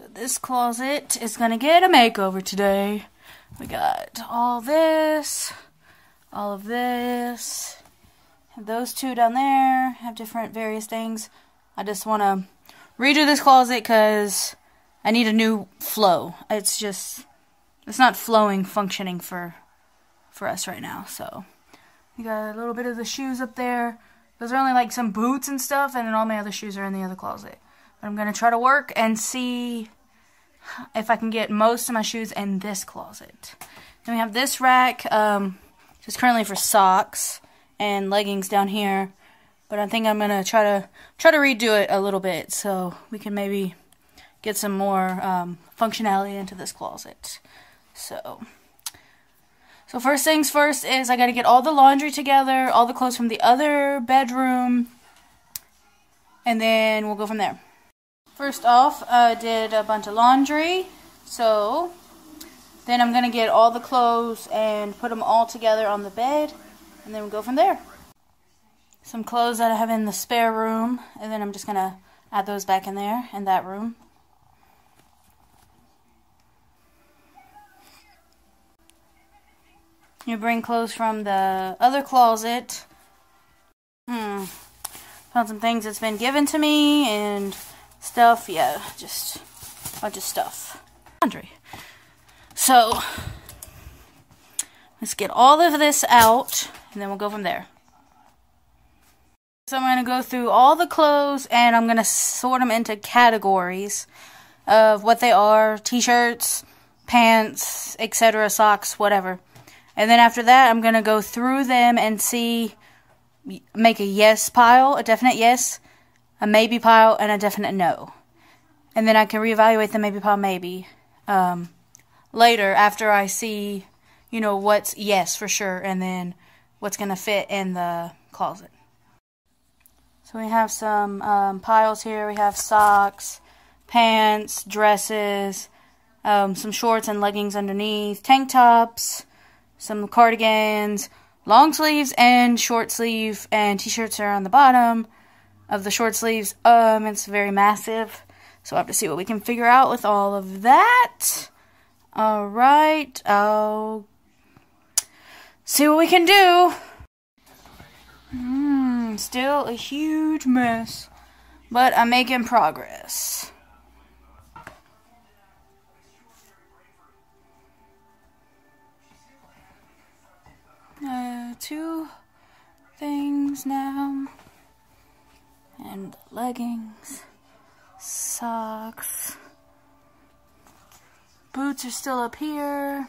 So this closet is going to get a makeover today. We got all this, all of this, those two down there, have different various things. I just want to redo this closet because I need a new flow. It's just, it's not flowing, functioning for, for us right now. So we got a little bit of the shoes up there. Those are only like some boots and stuff, and then all my other shoes are in the other closet. I'm going to try to work and see if I can get most of my shoes in this closet. Then we have this rack, um, just currently for socks and leggings down here. But I think I'm gonna try to try to redo it a little bit so we can maybe get some more um, functionality into this closet. So, so first things first is I gotta get all the laundry together, all the clothes from the other bedroom, and then we'll go from there. First off, I did a bunch of laundry, so then I'm going to get all the clothes and put them all together on the bed, and then we'll go from there. Some clothes that I have in the spare room, and then I'm just going to add those back in there, in that room. You bring clothes from the other closet. Hmm. Found some things that's been given to me, and stuff. Yeah, just a bunch of stuff. Laundry. So, let's get all of this out, and then we'll go from there. So I'm going to go through all the clothes, and I'm going to sort them into categories of what they are. T-shirts, pants, etc., socks, whatever. And then after that, I'm going to go through them and see, make a yes pile, a definite yes, a maybe pile, and a definite no. And then I can reevaluate the maybe pile maybe um, later after I see, you know, what's yes for sure, and then what's going to fit in the closet. So we have some um, piles here. We have socks, pants, dresses, um, some shorts and leggings underneath, tank tops, some cardigans, long sleeves and short sleeve, and t-shirts are on the bottom of the short sleeves. Um, it's very massive, so we'll have to see what we can figure out with all of that. All right, I'll see what we can do. Hmm, still a huge mess, but I'm making progress. Uh, two things now and leggings, socks. Boots are still up here.